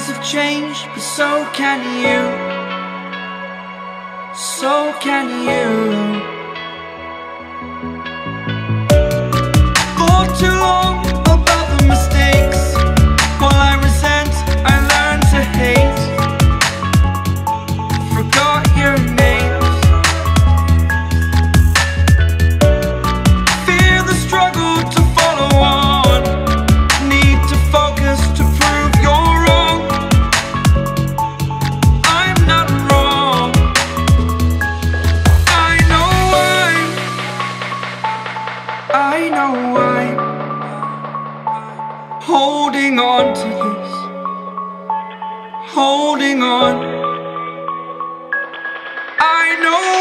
times have changed, but so can you. So can you. For too holding on to this, holding on. I know.